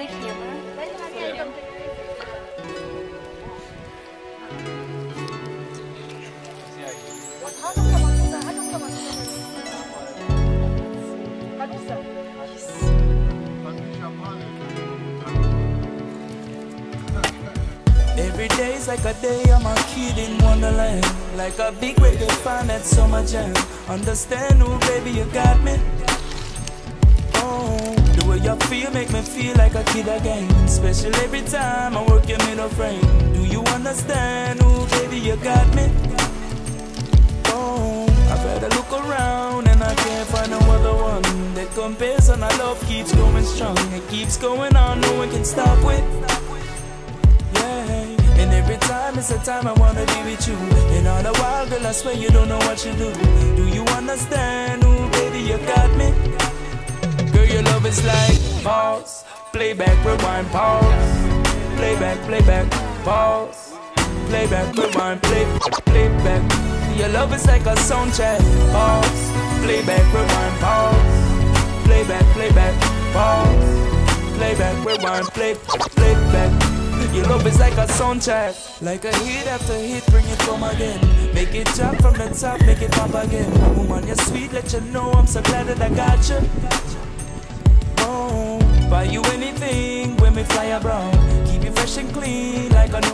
the camera. Every day's like a day, I'm a kid in Wonderland. Like a big reggae fan at Summer Jam. Understand, oh baby, you got me. The way you make me feel like a kid again. Special every time I work your middle frame. Do you understand, oh baby, you got me. Oh, I've had a look around and I can't find no other one that compares. And our love keeps going strong. It keeps going on, no one can stop it. Yeah, and every time it's a time I wanna be with you. And all the while, girl, I swear you don't know what you do. Do you understand? Ooh, baby, you got me. Girl, your love is like pause, playback, rewind, pause, playback, playback, pause, playback, rewind, play, playback. Your love is like a soundtrack. Pause, playback, rewind, pause, playback, playback, pause, playback, rewind, play, playback. Your love is like a soundtrack, like a hit after hit, bring it home again. Make it jump from the top, make it pop again. Woman, you're sweet, let you know I'm so glad that I got you. When we fly abroad. Keep you fresh and clean like a new.